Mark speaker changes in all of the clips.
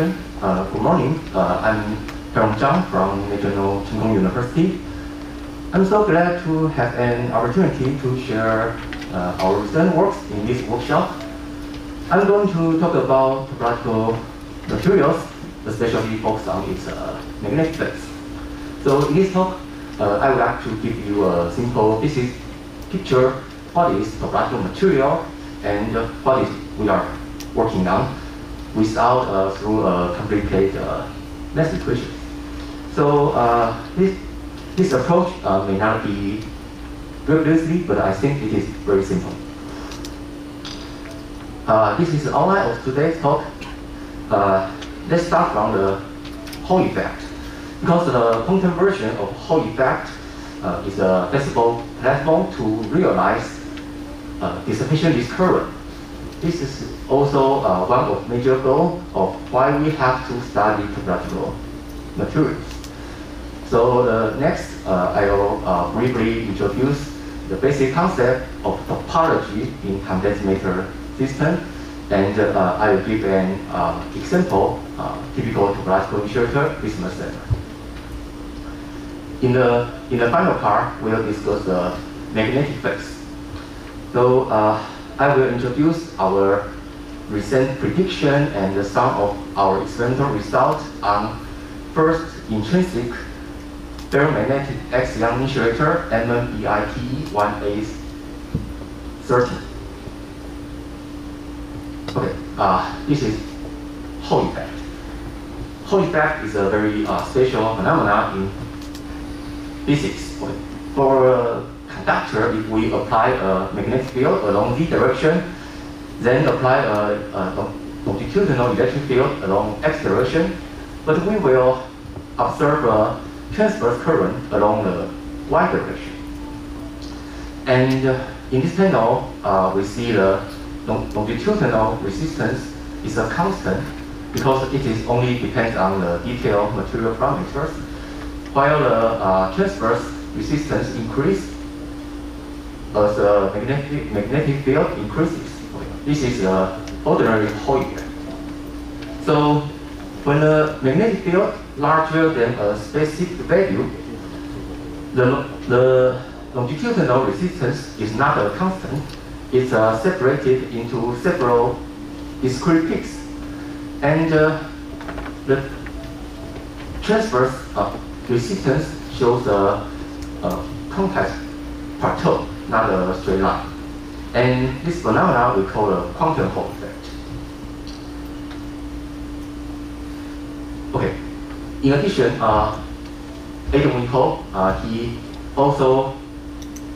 Speaker 1: Uh, good morning. Uh, I'm Tay-Rong Chang from National Cheng Kung University. I'm so glad to have an opportunity to share uh, our recent works in this workshop. I'm going to talk about topological materials, especially focused on its uh, magnetic effects. So in this talk, uh, I would like to give you a simple basic picture what is topological material and what is we are working on without uh, through a complicated uh, math equation. So uh, this this approach uh, may not be easy, but I think it is very simple. Uh, this is the outline of today's talk. Let's start from the Hall effect. Because the quantum version of Hall effect is a flexible platform to realize uh, dissipationless current. This is also uh, one of major goals of why we have to study topological materials. So the next, uh, I will uh, briefly introduce the basic concept of topology in condensed matter system, and uh, I will give an uh, example, uh, typical topological literature, Bismuth selenide. In the in the final part, we'll discuss the magnetic effects. So I will introduce our recent prediction and some of our experimental results on first intrinsic ferromagnetic axion insulator MMEITE 1A13. Okay, uh, this is Hall effect. Hall effect is a very uh, special phenomenon in physics. Okay. For a conductor, if we apply a magnetic field along z direction, then apply a, a longitudinal electric field along x direction, but we will observe a transverse current along the y direction. And uh, in this panel, uh, we see the longitudinal resistance is a constant because it is only depends on the detailed material parameters, while the uh, transverse resistance increase as the magnetic, magnetic field increases. This is the ordinary effect. So when the magnetic field larger than a specific value, the, the longitudinal resistance is not a constant. It's uh, separated into several discrete peaks. And uh, the transverse uh, resistance shows a, a contact plateau, not a straight line. And this phenomenon we call the quantum Hall effect. Okay. In addition, uh, Adam Winkle, uh, he also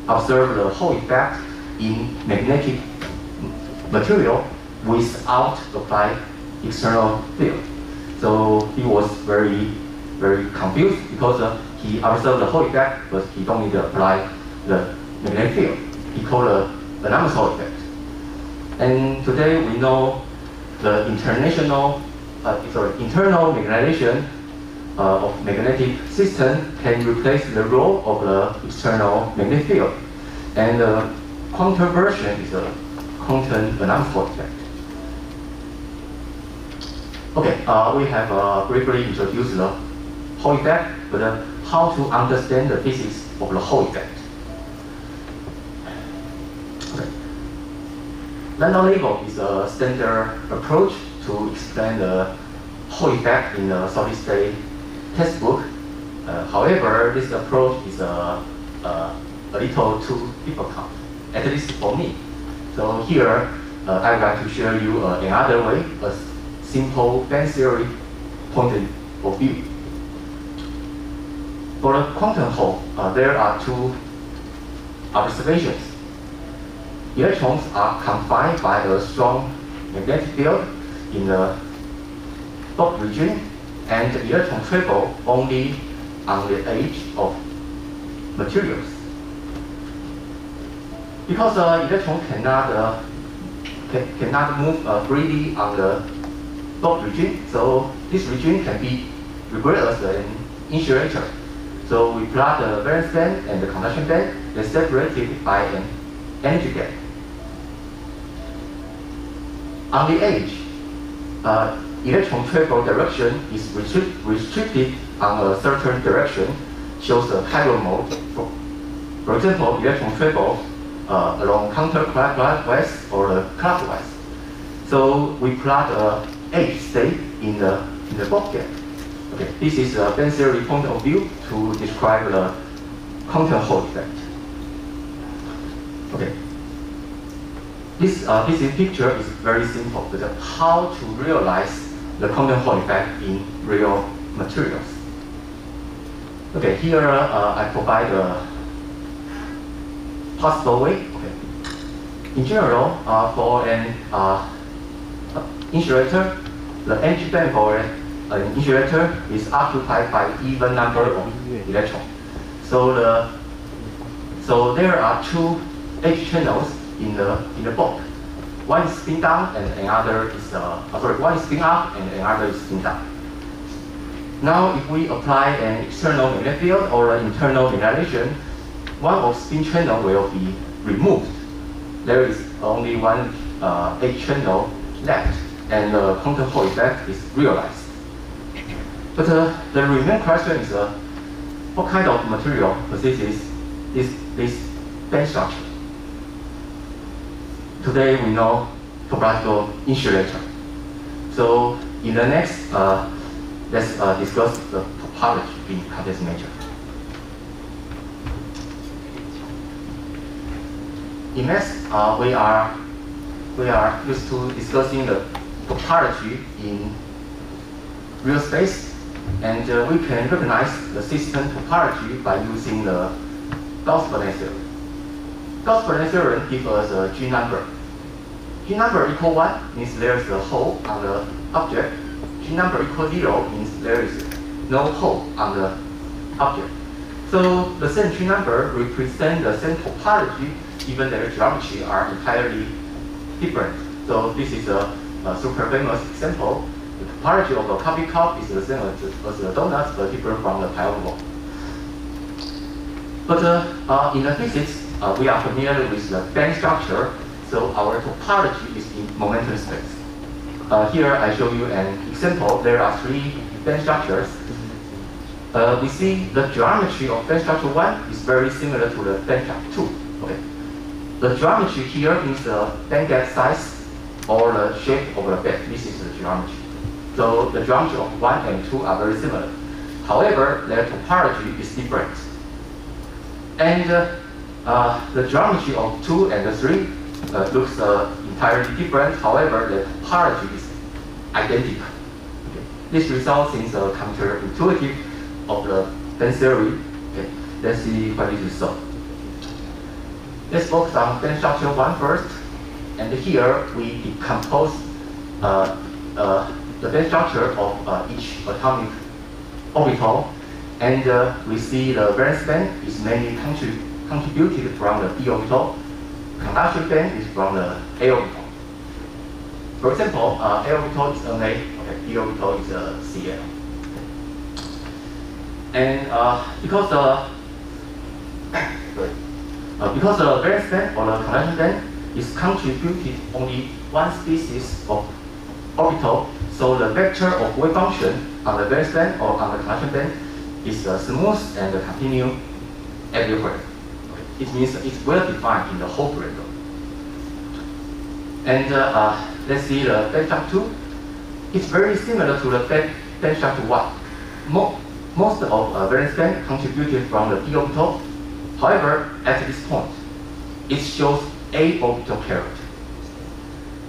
Speaker 1: observed the Hall effect in magnetic material without applied external field. So he was very, very confused because uh, he observed the Hall effect, but he don't need to apply the magnetic field. He called it the Hall effect. And today we know the international, uh, sorry, internal magnetization uh, of magnetic system can replace the role of the external magnetic field. And the quantum version is a quantum anomalous effect. Okay, uh, we have uh, briefly introduced the Hall effect, but uh, how to understand the physics of the Hall effect. Landau level is a standard approach to explain the Hall effect in the solid state textbook. Uh, however, this approach is a, a, a, little too difficult, at least for me. So here, uh, I would like to show you uh, another way, a simple band theory point of view. For the quantum Hall, uh, there are two observations. Electrons are confined by a strong magnetic field in the dot region and the electron travel only on the edge of materials. Because uh, electron cannot uh, can, cannot move uh, freely on the dot region, so this region can be regarded as an insulator. So we plot the valence band and the conduction band, they're separated by an energy gap. On the edge, uh, electron travel direction is restricted on a certain direction, shows the chiral mode. For, for example, electron travel uh, along counterclockwise or clockwise. So we plot a edge state in the in the Bob gap. Okay, this is a band theory point of view to describe the quantum Hall effect. Okay. This, uh, this picture is very simple, but how to realize the quantum Hall effect in real materials. Okay, here uh, I provide a possible way. Okay. In general, uh, for an uh, insulator, the energy band for an insulator is occupied by even number of electrons. So the so there are two edge channels in the in the bulk. One is spin down and another is uh, oh, sorry, one is spin up and another is spin down. Now if we apply an external magnetic field or an internal magnetization, one of spin channel will be removed. There is only one uh, edge channel left and the quantum Hall effect is realized. But uh, the remaining question is uh, what kind of material possesses this, this band structure? Today we know topological insulator. So in the next, uh, let's uh, discuss the topology in condensed matter. In math, uh, we are we are used to discussing the topology in real space, and uh, we can recognize the system topology by using the Gauss-Bonnet theorem. Gauss-Bonnet theorem gives us a G number. G number equal 1 means there is a hole on the object. G number equal 0 means there is no hole on the object. So the same G number represent the same topology even their geometry are entirely different. So this is a a super famous example. The topology of a coffee cup is the same as, as the donuts, but different from the pile But uh, uh, in the physics, uh, we are familiar with the band structure, so our topology is in momentum space. Uh, here I show you an example. There are three band structures. Uh, we see the geometry of band structure 1 is very similar to the band structure 2. Okay. The geometry here is the band gap size or the shape of the bed. This is the geometry. So the geometry of 1 and 2 are very similar. However, their topology is different. And uh, uh, the geometry of 2 and 3 uh, looks uh, entirely different. However, the topology is identical. Okay. This results in the counterintuitive of the band theory. Okay. Let's see what this is so. Let's focus on band structure 1 first. And here we decompose uh, uh, the band structure of uh, each atomic orbital. And we see the valence band is mainly contrib contributed from the d orbital. Conduction band is from the a orbital. For example, uh, a orbital is Na, okay, d orbital is uh, Cl. And uh, because the because the valence band or the conduction band is contributed only one species of orbital, so the vector of wave function on the valence band or on the conduction band is uh, smooth and continue everywhere. It means it's well defined in the whole corridor. And uh, uh, let's see the structure 2. It's very similar to the band 1. Mo most of uh, valence band contributed from the d orbital. However, at this point, it shows a orbital character.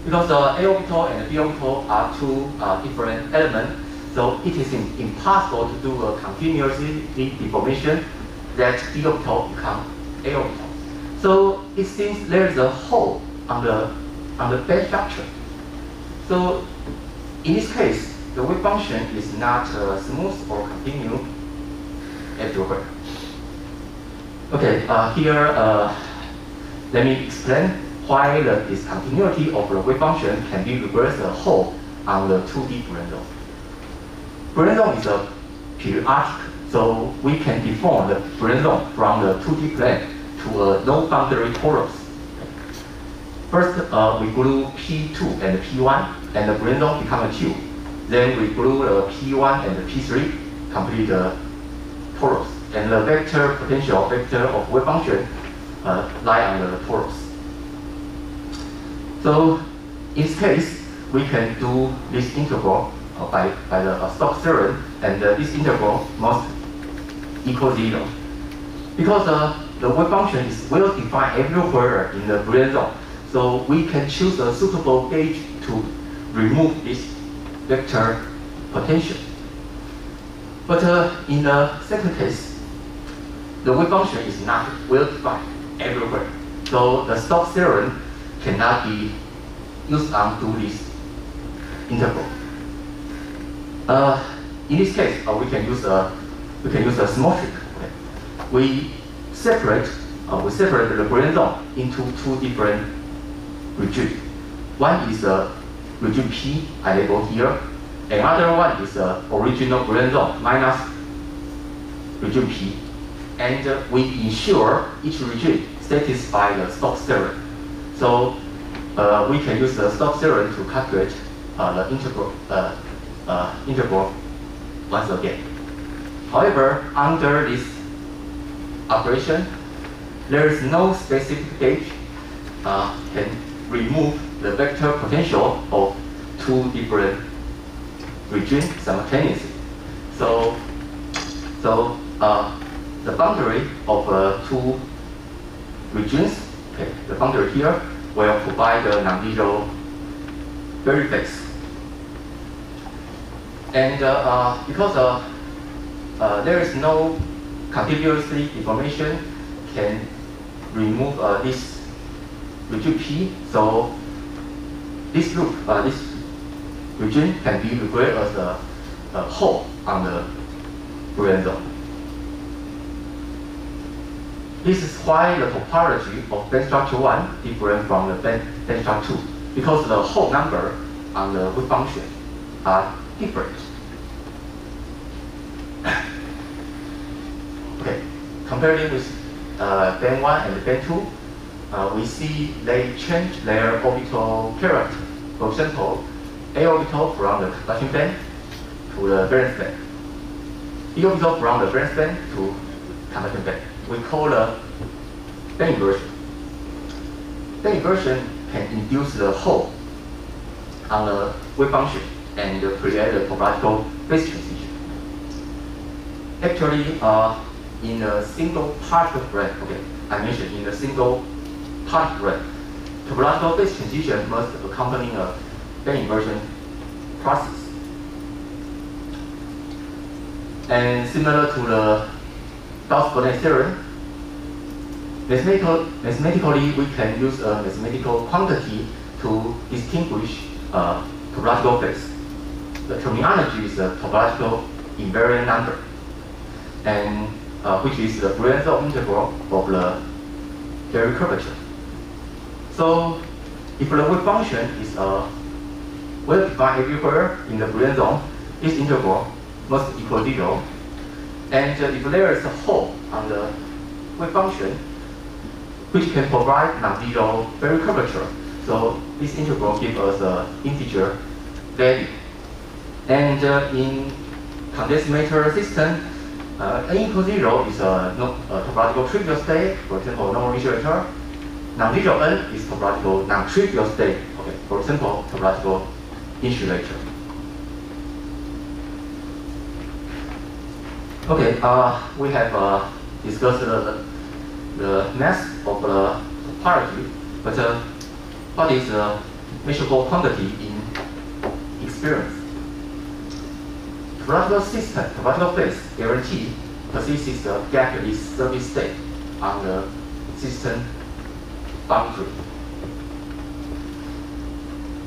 Speaker 1: Because the A orbital and the B orbital are two uh, different elements, so it is impossible to do a continuously deformation that D orbital become So it seems there is a hole on the on the band structure. So in this case, the wave function is not uh, smooth or continue everywhere. Okay, uh, here uh, let me explain why the discontinuity of the wave function can be reversed a hole on the 2D Brillouin. Brillouin is a periodic, so we can deform the Brillouin from the 2D plane to a no boundary torus. First, uh, we glue P2 and P1, and the zone become a tube. Then we glue the P1 and the P3, complete the torus. And the vector potential, vector of wave function, uh, lie on the torus. So, in this case, we can do this integral uh, by, by the uh, Stokes theorem, and uh, this integral must equal zero. Because uh, the wave function is well defined everywhere in the Brillouin zone, so we can choose a suitable gauge to remove this vector potential. But uh, in the second case, the wave function is not well defined everywhere. So the Stokes theorem cannot be used on to this interval. Uh, in this case, uh, we can use a we can use a small trick. Okay? We separate uh, we separate the Brillouin zone into two different regions. One is a region P, I label here. Another one is the original Brillouin zone minus region P, and uh, we ensure each region satisfies the Stokes theorem. So uh, we can use the Stokes theorem to calculate uh, the integral uh, uh, integral once again. However, under this operation, there is no specific gauge uh, can remove the vector potential of two different regions simultaneously. So, so uh, the boundary of uh, two regions, okay, the boundary here will provide the Berry phase. And uh, uh, because uh, there is no continuously deformation can remove uh, this region P, so this loop, uh, this region can be regarded as a, a hole on the Brillouin. This is why the topology of band structure 1 different from the band, band structure 2, because the whole number on the wave function are different. comparing with uh, band 1 and band 2, uh, we see they change their orbital character. For example, A orbital from the conduction band to the valence band. E orbital from the valence band to conduction band. We call the band inversion. Band inversion can induce the hole on the wave function and create a topological phase transition. Actually, uh, in a single particle break, okay, I mentioned in a single particle break, topological phase transition must accompany a band inversion process. And similar to the Gauss-Bonnet theorem, mathematical, mathematically we can use a mathematical quantity to distinguish uh, topological phase. The terminology is a topological invariant number, and uh, which is the Brillouin integral of the Berry curvature. So, if the wave function is uh, well defined everywhere in the Brillouin zone, this integral must equal zero. And uh, if there is a hole on the wave function, which can provide non-zero Berry curvature, so this integral gives us an integer value. And uh, in condensed matter system, uh, n equals 0 is a, no, a topological trivial state, for example, normal insulator. Non-zero n is topological non-trivial state, okay, for example, topological insulator. Okay, uh, we have uh, discussed the, the mass of the topology, but uh, what is a measurable quantity in experience? Topological system, topological phase guarantee persists the gap gapless surface state on the system boundary.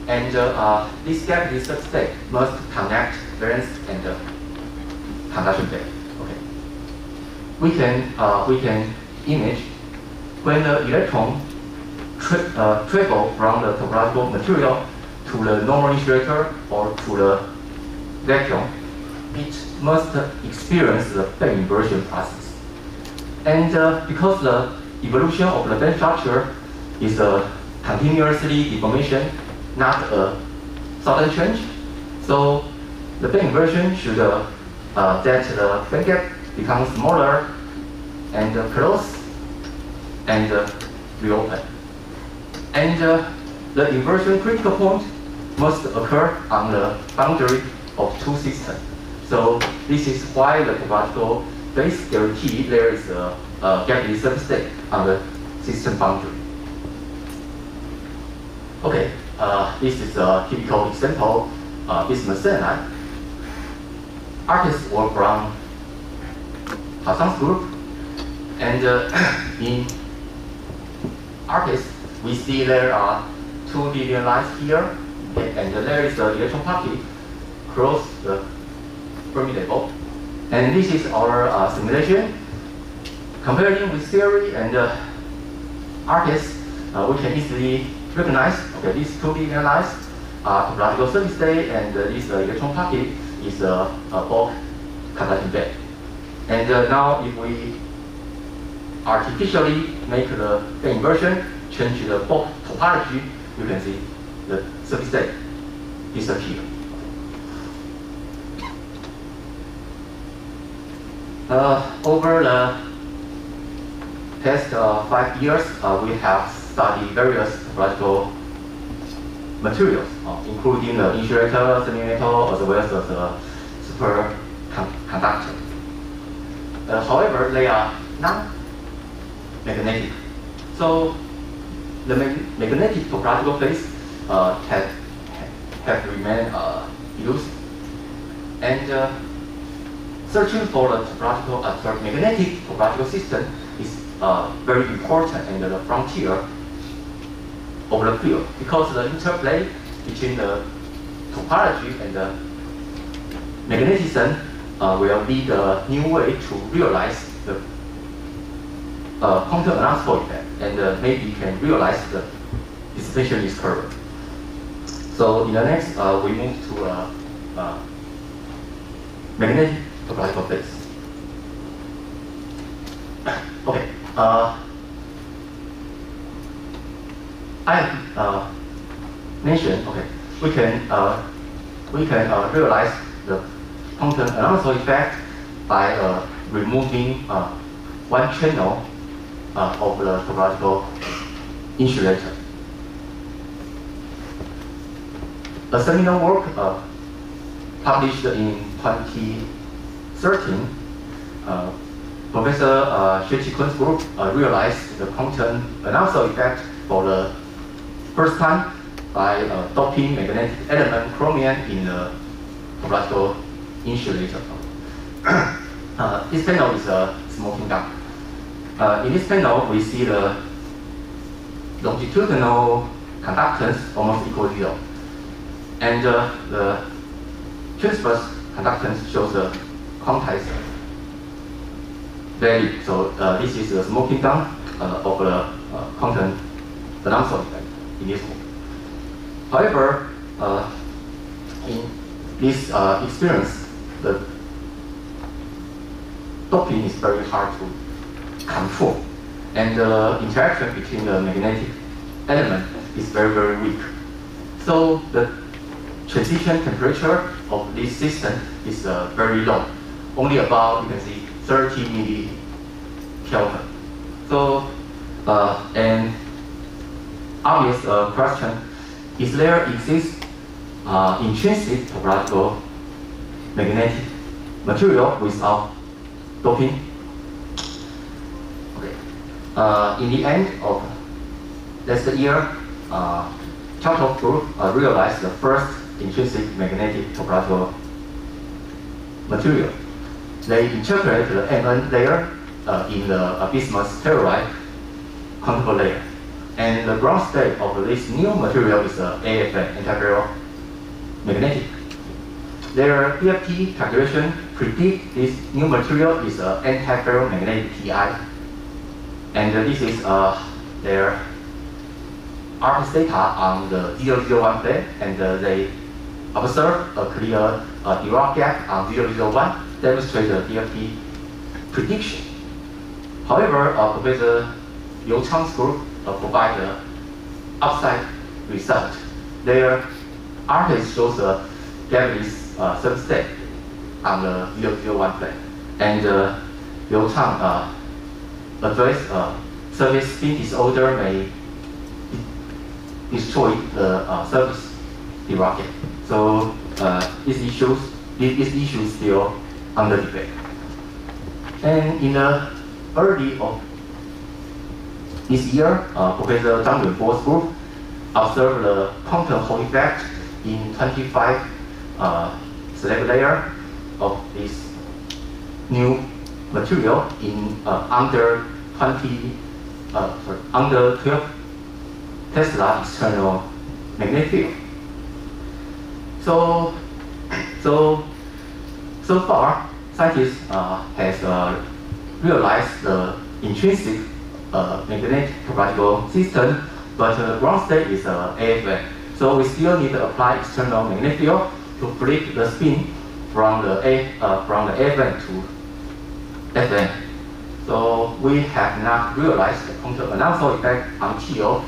Speaker 1: And uh, this gapless surface state must connect valence and uh, conduction band. Okay. We can uh, we can image when the electron tra uh, travel from the topological material to the normal insulator or to the vacuum, it must experience the band inversion process. And uh, because the evolution of the band structure is a continuously deformation, not a sudden change. So the band inversion should uh, uh, that the band gap becomes smaller and uh, close and uh, reopen. And uh, the inversion critical point must occur on the boundary of two systems. So this is why the topological phase guarantee there is a, a surface state on the system boundary. Okay, uh, this is a typical example uh, bismuth selenide. ARPES work from Hasan's group, and uh, in ARPES, we see there are two lines here, and there is the electron pocket across the Level. And this is our uh, simulation. Comparing with theory and uh, ARPES, uh, we can easily recognize, okay, these two billion lines are topological surface state, and uh, this uh, electron pocket is uh, a bulk conducting band. And uh, now if we artificially make the, the inversion, change the bulk topology, you can see the surface state disappear. Uh, over the past uh, five years, uh, we have studied various topological materials, uh, including the insulator, semi-metal, as well as the superconductor. Uh, however, they are non-magnetic. So the mag magnetic topological phase uh, have, have remained elusive. And searching for the topological, uh, magnetic topological system is uh, very important and the frontier of the field because the interplay between the topology and the magnetism uh, will be the new way to realize the uh, quantum anomalous effect and uh, maybe can realize the dissipationist curve. So in the next, uh, we move to a uh, magnetic topological phase. okay. Uh, I have uh, mentioned, okay, we can uh, we can uh, realize the quantum anomalous effect by uh, removing uh, one channel uh, of the topological insulator. A seminal work uh, published in 2013, uh, Professor uh, Xue Kun's group uh, realized the quantum anomalous effect for the first time by uh, doping magnetic element chromium in the topological insulator. uh, this panel is a smoking gun. Uh, in this panel, we see the longitudinal conductance almost equal to zero. And uh, the transverse conductance shows the quantized value. So uh, this is the smoking gun uh, of the uh, quantum anomalous effect in this one. However, uh, in this uh, experience, the doping is very hard to control. And the interaction between the magnetic element is very, very weak. So the transition temperature of this system is uh, very low, only about, you can see, 30 millikelvin. So, uh, an obvious uh, question, is there exist uh, intrinsic topological magnetic material without doping? uh, in the end of last year, uh, Chartov Group uh, realized the first intrinsic magnetic topological material. They interpret the MN layer uh, in the bismuth telluride quantum layer. And the ground state of this new material is uh, AFM, antiferro magnetic. Their DFT calculation predict this new material is an antiferromagnetic TI and uh, this is uh, their ARPES data on the 001 plane, and uh, they observe a clear uh, Dirac gap on 001, demonstrate the DFT prediction. However, uh, Professor Liu Chang's group uh, provide upside result. Their ARPES shows a Japanese uh, on the 001 plane. And uh, Liu Chang uh, addressed uh, surface spin disorder may destroy the uh, surface the rocket. So uh, this issues this, this issue under debate. And in the early of this year, uh, Professor Zhang Yuanbo's group observed the quantum Hall effect in 25 uh, slab layer of this new material in uh, under 20, uh, sorry, under 12 Tesla external magnetic field. So, so, so far, scientists uh, has uh, realized the intrinsic uh, magnetic topological system, but uh, ground state is uh, AFM. So we still need to apply external magnetic field to flip the spin from the A uh, from the AFM to FM. So we have not realized the announcement effect until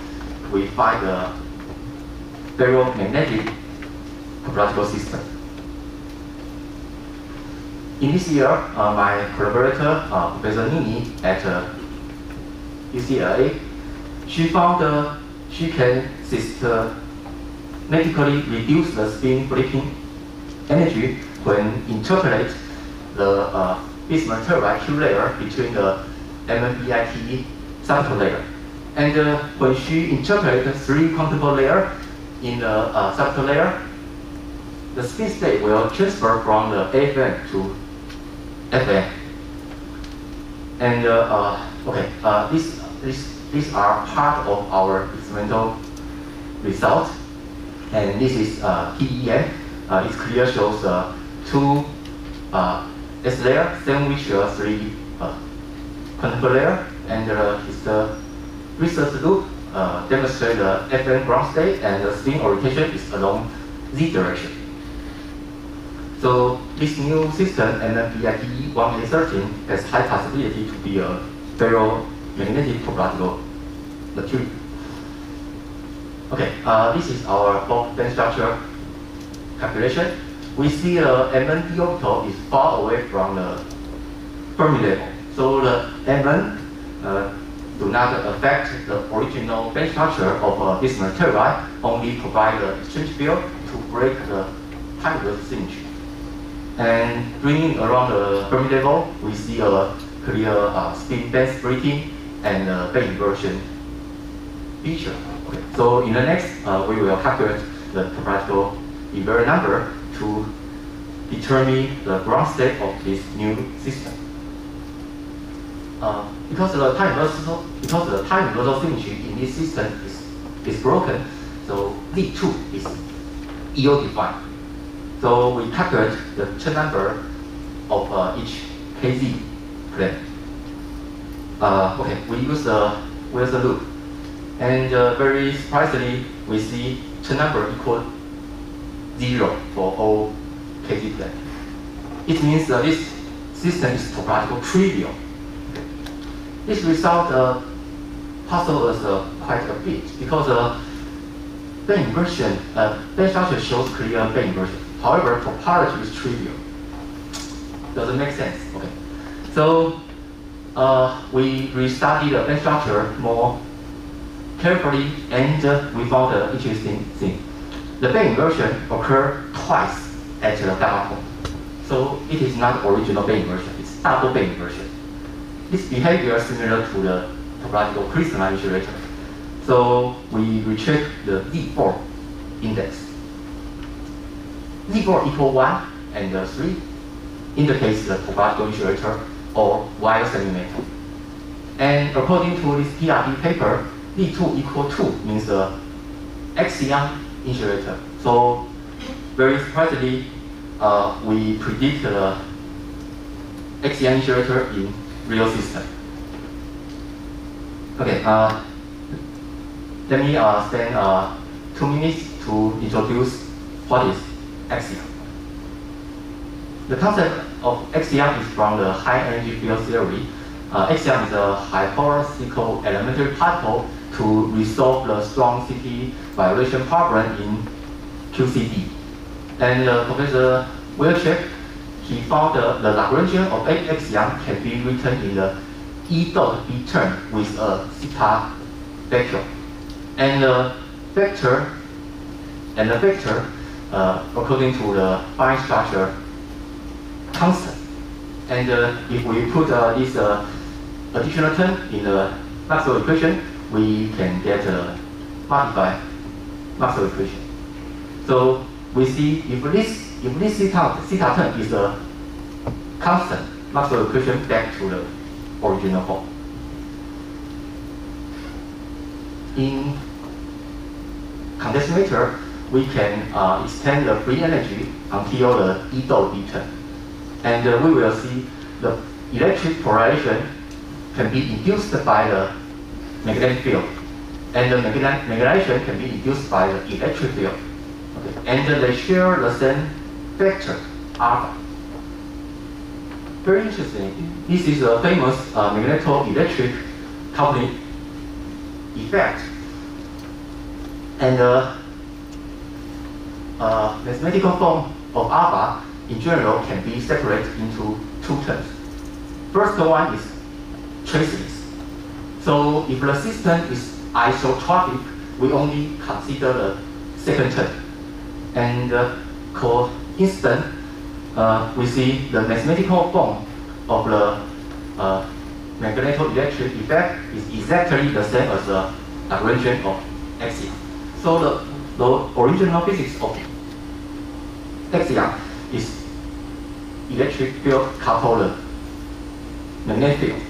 Speaker 1: we find the ferromagnetic topological system. In this year, uh, my collaborator, uh, Professor Ni Ni at uh, UCLA, she found uh, she can systematically reduce the spin flipping energy when interpolate the uh, telluride Q layer between the MNBIT subtle layer. And uh, when she interpolated three countable layer in the uh, layer, the spin state will transfer from the AFM to FM. And uh, uh, okay, uh, this, this, these are part of our experimental result. And this is uh, TEM. Uh, it clear shows uh, two uh, S layer, same which uh, three uh, layer, and uh, it's the research loop uh, demonstrate the FM ground state and the spin orientation is along z direction. So this new system, MNBIT 1A13, has high possibility to be a ferromagnetic topological material. Okay, uh, this is our bulk band structure calculation. We see the MN d orbital is far away from the Fermi level. So the MN uh, do not affect the original band structure of uh, this material, only provide the exchange field to break the reverse symmetry. And bringing around the Fermi level, we see a clear uh, spin band splitting and uh, band inversion feature. Okay. So in the next, uh, we will calculate the topological invariant number to determine the ground state of this new system. Uh, because the time reversal, because the time reversal symmetry in this system is, is broken, so Z2 is EO defined. So we calculate the Chern number of uh, each KZ plane. Uh, okay, we use the Wilson loop. And uh, very surprisingly, we see Chern number equal zero for all KZ plane. It means that this system is topological trivial. This result uh, puzzles us uh, quite a bit because uh, band inversion, uh, band structure shows clear band inversion. However, topology is trivial. Doesn't make sense. Okay. So uh, we restudied the band structure more carefully, and uh, we found an interesting thing. The band inversion occurred twice at the gamma point. So it is not original band inversion, it's double band inversion. This behavior is similar to the topological crystalline insulator. So we retrieve the Z4 index. Z4 equal 1 and uh, 3 indicates the topological insulator or Weyl semi-metal. And according to this PRD paper, Z2 equal 2 means the axion insulator. So very surprisingly, uh, we predict the axion insulator in real system. Okay, uh, let me uh, spend uh, two minutes to introduce what is axion. The concept of axion is from the high energy field theory. Uh, axion is a hypothetical elementary particle to resolve the strong CP violation problem in QCD. And uh, Professor Wilczek, he found uh, the Lagrangian of young can be written in the E dot B term with a theta vector. And the vector and the vector uh, according to the fine structure constant. And uh, if we put uh, this uh, additional term in the Maxwell equation, we can get a modified Maxwell equation. So we see if this if this theta, theta term is a constant Maxwell equation back to the original form. In condensator, we can uh, extend the free energy until the E dot B. And uh, we will see the electric polarization can be induced by the magnetic field. And the magnetic magnetization can be induced by the electric field. Okay. And they share the same vector, alpha. Very interesting. This is a famous uh, magneto-electric coupling effect. And uh, uh, mathematical form of alpha in general can be separated into two terms. First one is traceless. So if the system is isotropic, we only consider the second term. And uh, coincident, uh, we see the mathematical form of the uh, magneto-electric effect is exactly the same as the Lagrangian of axion. So the, the original physics of axion is electric field coupled magnetic field.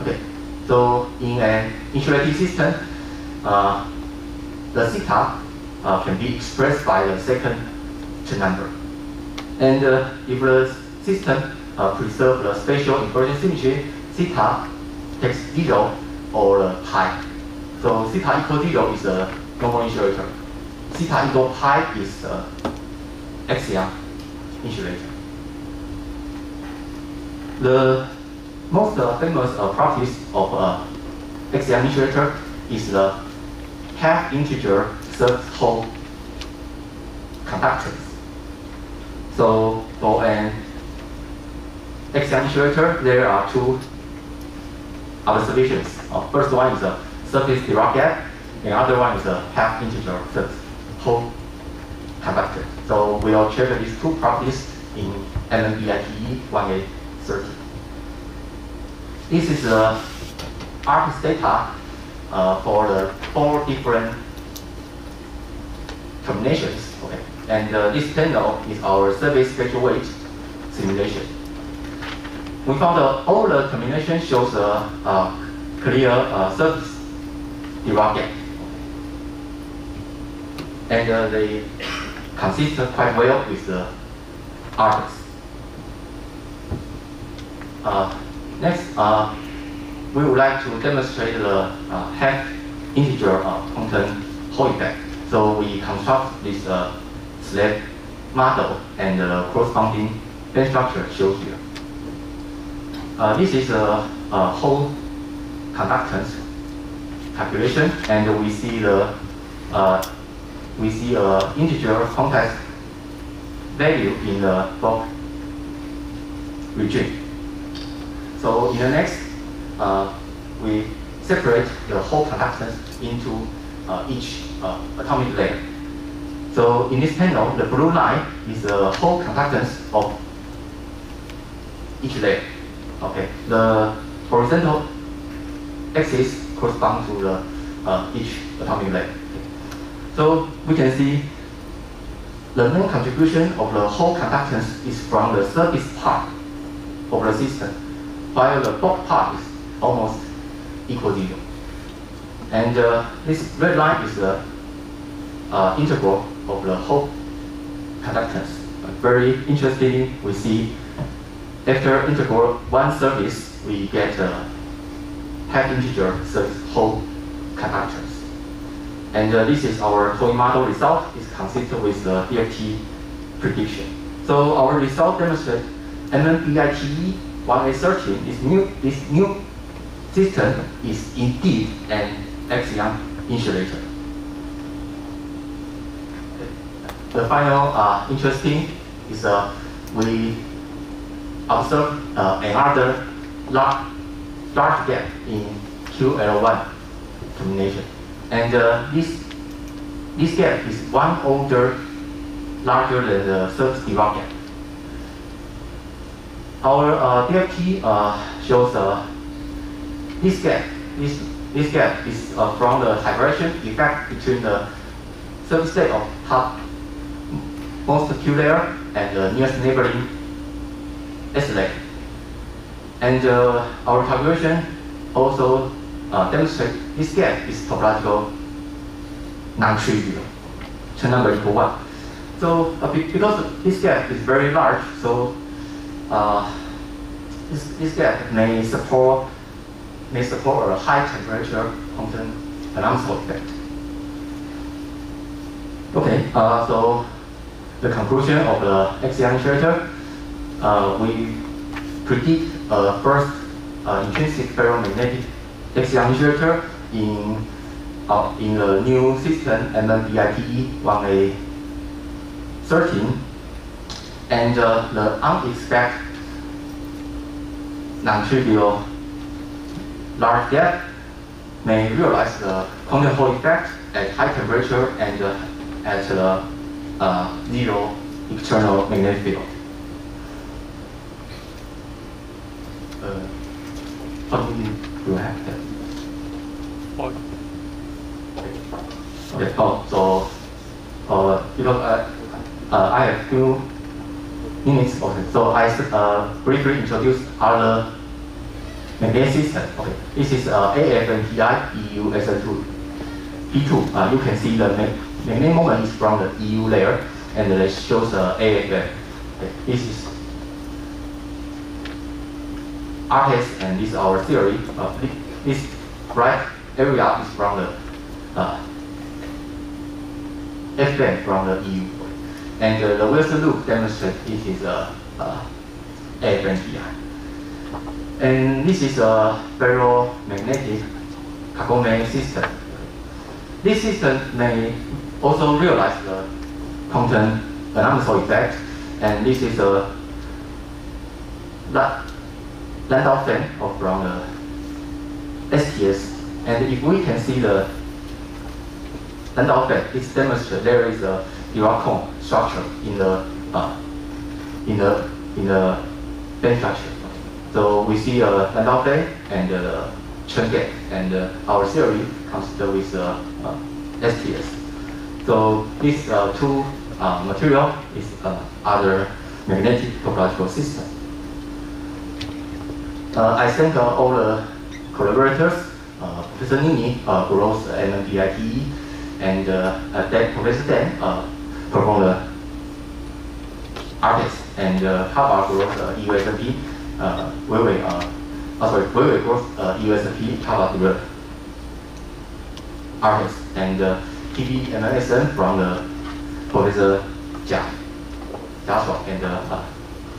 Speaker 1: Okay, so in an insulating system, uh, the theta uh, can be expressed by the second number. And uh, if the system uh, preserve the spatial inversion symmetry, theta takes zero or pi. So theta equal zero is a normal insulator. Theta equal pi is the axion insulator. The most uh, famous uh, properties of uh, axion insulator is the half integer third whole conductance. So for an axion insulator, there are two observations. Uh, first one is a surface Dirac gap, and the other one is a half integer third. We'll check these two properties in MNBITE 1A30. This is the ARCS data uh, for the four different combinations. Okay, and uh, this panel is our surface spectral weight simulation. We found that all the combination shows a, clear uh, surface Dirac gap. And uh, they consist quite well with the ARCS. Uh, next, uh, we would like to demonstrate the uh, half integer quantum Hall effect. So we construct this uh, slab model and the corresponding band structure shown here. Uh, this is a, a Hall conductance calculation, and we see the uh, we see a integer context value in the bulk region. So in the next, uh, we separate the whole conductance into uh, each uh, atomic layer. So in this panel, the blue line is the whole conductance of each layer. Okay, the horizontal axis corresponds to the uh, each atomic layer. So we can see the main contribution of the whole conductance is from the surface part of the system, while the bulk part is almost equal zero. And uh, this red line is the uh, integral of the whole conductance. Very interesting, we see after integral one surface, we get a half integer surface whole conductance. And uh, this is our toy model result. It's consistent with the DFT prediction. So our result demonstrates MNBITE 1A13 is new, this new system is indeed an axion insulator. The final uh, interesting is uh, we observe uh, another large, large gap in QL1 termination. And uh, this, this gap is one order larger than the surface Dirac gap. Our uh, DFT uh, shows uh, this gap. This, this gap is uh, from the divergence effect between the surface state of top most Q layer and the nearest neighboring S layer. And uh, our calculation also uh, demonstrates this gap is topological non-trivial, Chern number equal 1. So uh, because this gap is very large, so uh, this, this gap may support may support a high temperature quantum anomalous effect. Okay, uh, so the conclusion of the axion insulator, uh, we predict a first uh, intrinsic ferromagnetic insulator in uh, in the new system MNBITE 1A 13 and uh, the unexpected non-trivial large gap may realize the quantum Hall effect at high temperature and uh, at the uh, zero external magnetic field. Uh, how many do you have that? Okay, oh, so uh, because uh, uh, I have few minutes, okay, so I uh, briefly introduce other magnetic system. Okay, this is uh, AFNTI EU SN2 P2. Uh, you can see the magnetic moment is from the EU layer, and it shows the AFM. Okay, this is ARPES, and this is our theory. Uh, this bright area is from the uh, F band from the EU. And uh, the Wilson loop demonstrates it is a uh, AFNTI. And this is a ferromagnetic Kagome system. This system may also realize the quantum anomalous effect, and this is a Landau fan of from the STS. And if we can see the Landau fan, it demonstrates there is a Cone structure in the uh, in the in the band structure. So we see a Landau fan and a Chern gap, and uh, our theory consider with uh, uh, STS. So these uh, two uh, material is uh, other magnetic topological system. Uh, I thank uh, all the collaborators, uh, Professor Ni Ni, uh, who wrote MNBITE, and uh, uh, Dan, Professor Dan performed the ARPES, and uh, who wrote uh, EUSP, uh, Weiwei, uh, oh, sorry, Weiwei wrote uh, EUSP, Harvard wrote ARPES, and uh, TV and MSN from the Professor Jia, Jia Shuang, and uh, uh,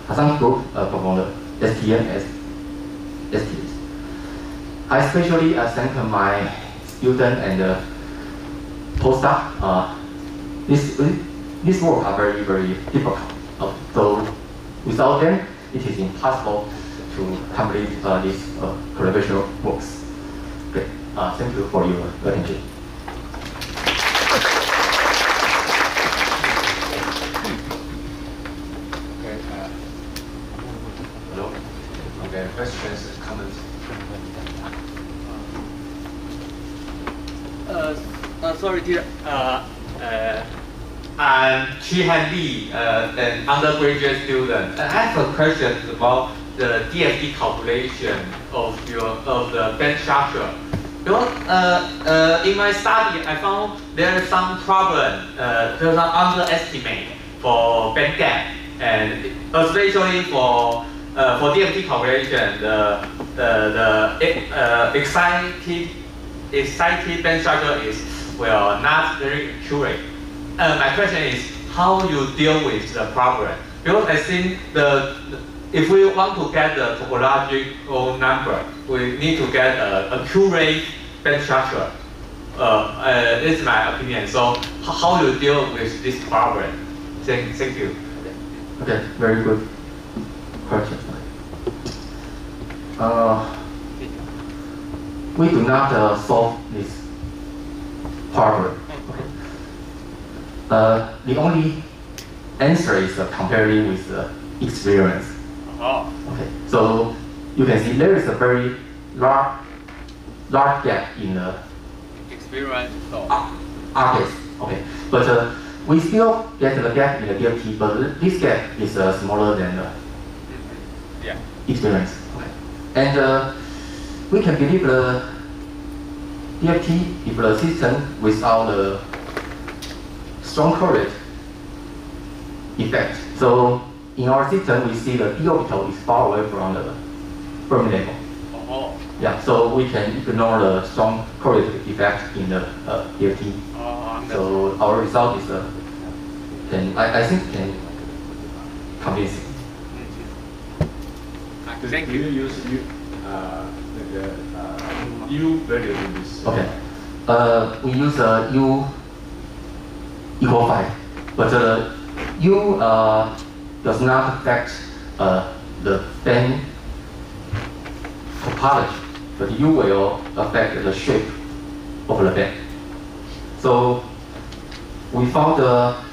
Speaker 1: Hasan Group uh, performed the STMS STS. I especially uh, thank my student and uh, postdoc. Uh, this these works are very, very difficult. Uh, so without them, it is impossible to complete uh, these uh, collaboration works. Okay. Uh, thank you for your attention.
Speaker 2: Uh, Hello? Okay, questions, comments?
Speaker 3: Uh, uh, sorry, dear. Uh, uh,，I'm Chi Han Lee, uh, an undergraduate student. I have a question about the DFT calculation of your of the band structure. Because uh, uh, in my study, I found there is some problem, uh, there's some underestimate for band gap, and especially for uh, for DFT calculation, the the the uh, excited excited band structure is well not very accurate. Uh, my question is how you deal with the problem because I think the, if we want to get the topological number, we need to get a accurate band structure. Uh, uh, this is my opinion. So how you deal with this problem? Thank, thank you.
Speaker 1: Okay, very good question. Uh, we do not uh, solve this problem. Uh, the only answer is uh, comparing with the experience.
Speaker 3: Oh,
Speaker 1: Okay, so you can see there is a very large, large gap in the
Speaker 3: experience. So.
Speaker 1: ARPES. Okay, but uh, we still get the gap in the DFT, but this gap is uh, smaller than the
Speaker 3: Yeah.
Speaker 1: experience. Okay, and uh, we can believe the DFT if the system without the strong correlate effect. So in our system, we see the d orbital is far away from the Fermi level.
Speaker 3: Uh-huh.
Speaker 1: Yeah, so we can ignore the strong correlate effect in the uh, DFT.
Speaker 3: Uh-huh,
Speaker 1: so our result is, uh, can, I, I think, can
Speaker 2: convince.
Speaker 3: Thank you.
Speaker 2: you use you, uh, like, uh, U value in this?
Speaker 1: Uh, okay. Uh, we use a U equal 5, but uh, U uh, does not affect uh, the band topology, but U will affect the shape of the band. So we found uh,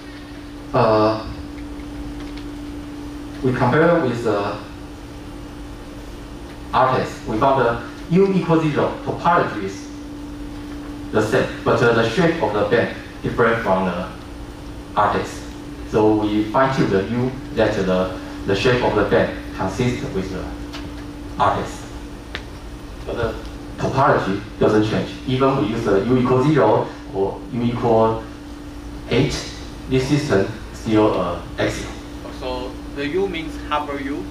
Speaker 1: uh, we compare with uh, ARPES, we found the U equal 0 topology is the same, but uh, the shape of the band different from the ARPES. So we fine tune the U that the, the shape of the band consists with the ARPES. But the topology doesn't change. Even we use the U equal 0 or U equal 8, this system still uh, axion.
Speaker 3: So the U means half U.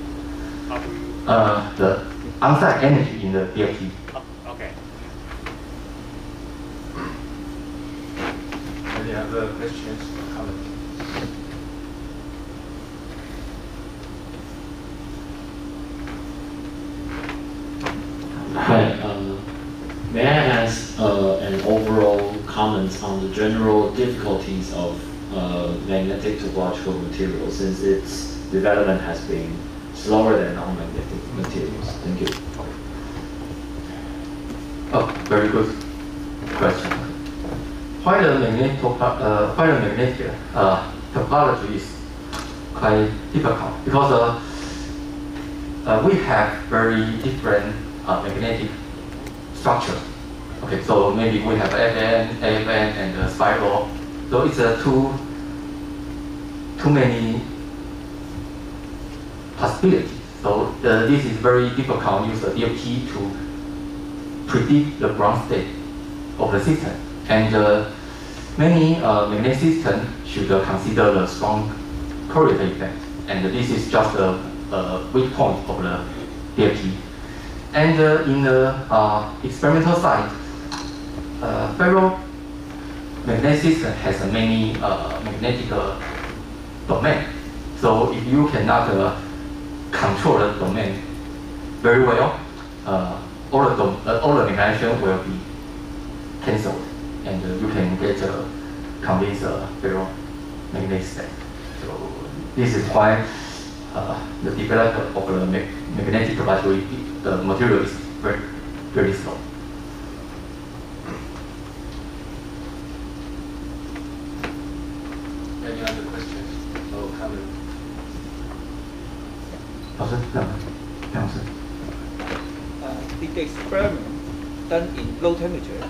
Speaker 3: Half U.
Speaker 1: Uh, the on-site energy in the DFT.
Speaker 3: Oh, okay.
Speaker 2: Any other questions or comments?
Speaker 4: Hi, uh, may I ask uh, an overall comment on the general difficulties of uh, magnetic topological materials since its development has been slower than non-magnetic materials? Thank you.
Speaker 1: Oh, very good question. Why the magnetic uh, why the magnetic uh, topology is quite difficult because uh, uh, we have very different uh, magnetic structure. Okay, so maybe we have FM, AFM, and uh, spiral. So it's uh, too too many possibilities. So uh, this is very difficult. To use the DFT to predict the ground state of the system. And uh, many uh, magnetic systems should uh, consider the strong correlate effect. And this is just a, a weak point of the DFT. And uh, in the uh, experimental side, uh, ferromagnetic system has many magnetic domain. So if you cannot control the domain very well, uh, all the uh, all the magnetism will be cancelled, and uh, you can get a condenser uh, below magnetic state. So this is why uh, the development of the mag magnetic battery, the material is very, very slow.
Speaker 2: Any other questions or comments?
Speaker 5: Uh, the experiment done in low temperature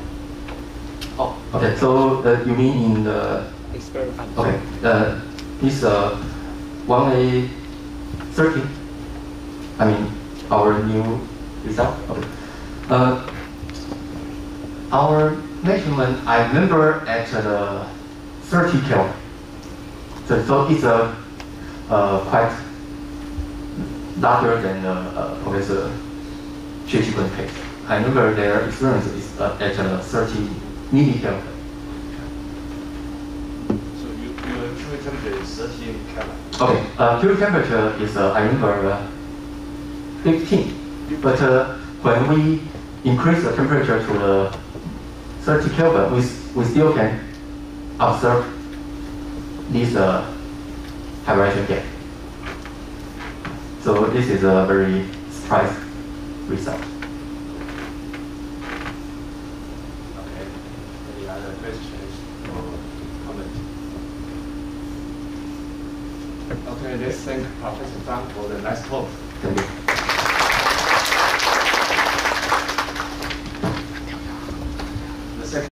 Speaker 1: Oh, okay. So uh, you mean in the
Speaker 5: experiment.
Speaker 1: okay? Uh, this uh, one A circuit. I mean our new result. Okay. Uh, our measurement. I remember at the 30 kilo. So, so it's a uh, quite larger than uh, Professor Qigwen case. I remember their experience is uh, at uh, 30 millikelvin.
Speaker 2: So you, your temperature is 13 Kelvin.
Speaker 1: Okay, uh, temperature is, uh, I remember, uh, 15. But uh, when we increase the temperature to the 30 Kelvin, we, we still can observe this uh, hybridization gap. So this is a very surprise result.
Speaker 2: Okay. Any other questions or comments? Okay, let's thank Professor Chang for the nice talk.